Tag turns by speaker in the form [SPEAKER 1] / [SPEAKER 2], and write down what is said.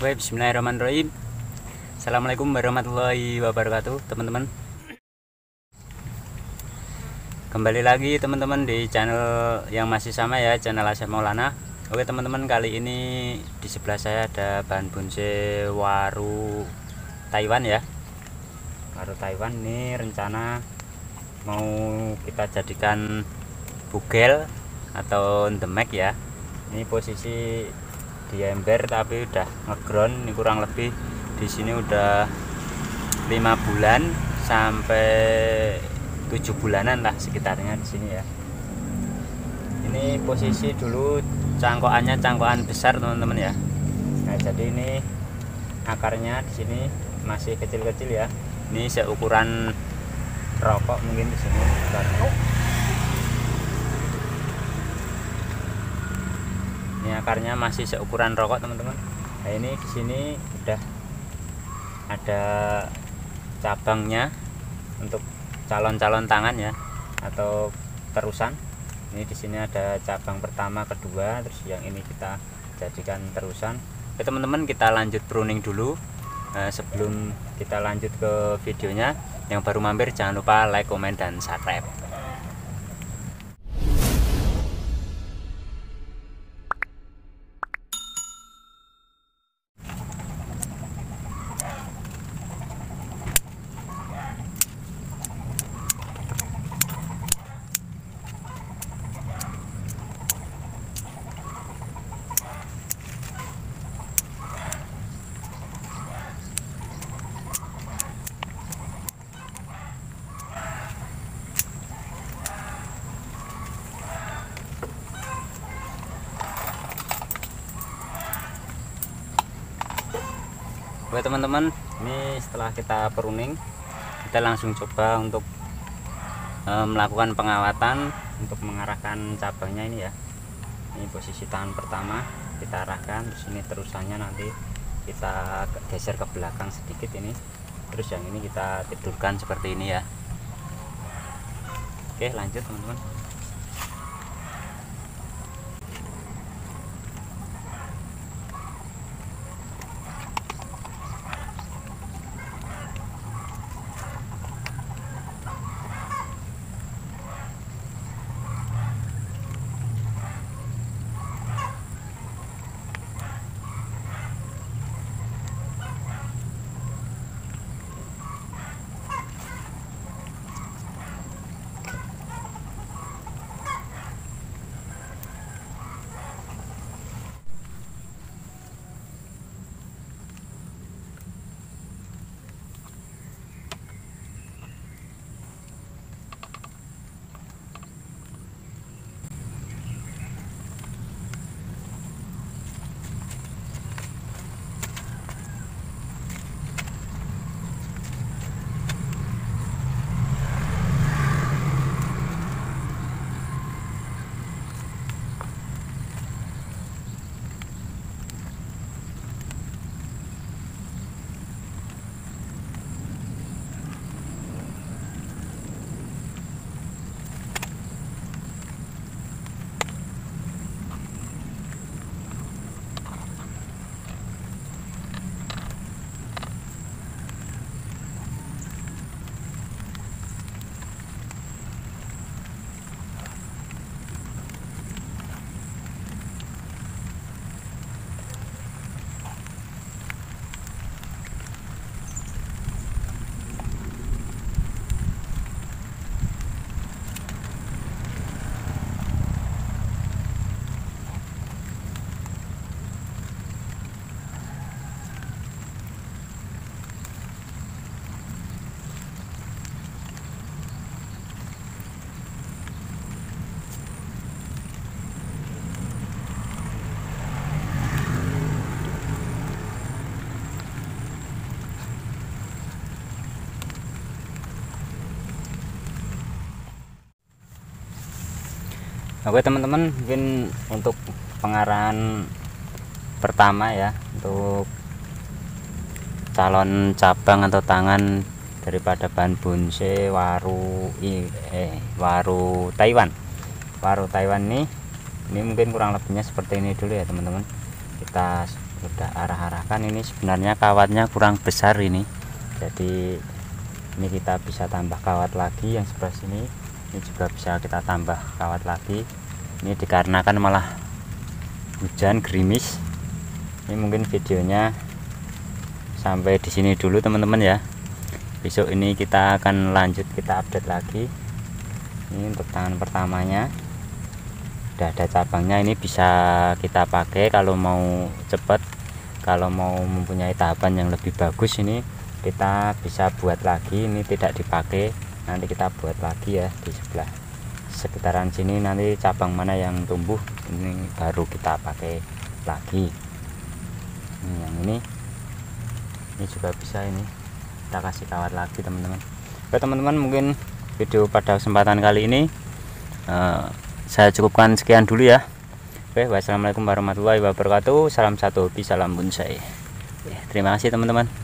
[SPEAKER 1] Baik, bismillahirrahmanirrahim. Assalamualaikum warahmatullahi wabarakatuh, teman-teman. Kembali lagi teman-teman di channel yang masih sama ya, channel Asep Maulana. Oke teman-teman, kali ini di sebelah saya ada bahan bonsai waru Taiwan ya. Waru Taiwan ini rencana mau kita jadikan bugel atau demek ya. Ini posisi di ember tapi udah ngeground. Ini kurang lebih di sini udah lima bulan sampai tujuh bulanan lah sekitarnya di sini ya. Ini posisi dulu cangkokannya cangkokan besar teman-teman ya. Nah jadi ini akarnya di sini masih kecil-kecil ya. Ini seukuran rokok mungkin di sini ini akarnya masih seukuran rokok teman-teman. Nah ini di sini udah ada cabangnya untuk calon-calon tangan ya atau terusan. Ini di sini ada cabang pertama kedua terus yang ini kita jadikan terusan. Oke teman-teman kita lanjut pruning dulu. Nah, sebelum kita lanjut ke videonya yang baru mampir jangan lupa like comment dan subscribe Oke teman-teman, ini setelah kita pruning, kita langsung coba untuk e, melakukan pengawatan untuk mengarahkan cabangnya ini ya. Ini posisi tangan pertama kita arahkan, terus ini terusannya nanti kita geser ke belakang sedikit ini. Terus yang ini kita tidurkan seperti ini ya. Oke, lanjut teman-teman. Oke teman-teman mungkin untuk pengarahan pertama ya untuk calon cabang atau tangan daripada bahan bonsai waru eh waru Taiwan. Waru Taiwan ini ini mungkin kurang lebihnya seperti ini dulu ya teman-teman. Kita udah arah-arahkan. Ini sebenarnya kawatnya kurang besar ini. Jadi ini kita bisa tambah kawat lagi yang sebelah sini ini juga bisa kita tambah kawat lagi. Ini dikarenakan malah hujan gerimis. Ini mungkin videonya sampai di sini dulu teman-teman ya. Besok ini kita akan lanjut kita update lagi. Ini untuk tangan pertamanya. Udah ada cabangnya. Ini bisa kita pakai kalau mau cepat kalau mau mempunyai tahapan yang lebih bagus. Ini kita bisa buat lagi. Ini tidak dipakai nanti kita buat lagi ya di sebelah sekitaran sini nanti cabang mana yang tumbuh ini baru kita pakai lagi ini yang ini ini juga bisa ini kita kasih kawat lagi teman-teman oke teman-teman mungkin video pada kesempatan kali ini uh, saya cukupkan sekian dulu ya Oke, wassalamualaikum warahmatullahi wabarakatuh. Salam satu hobi, salam bonsai. Terima kasih teman-teman.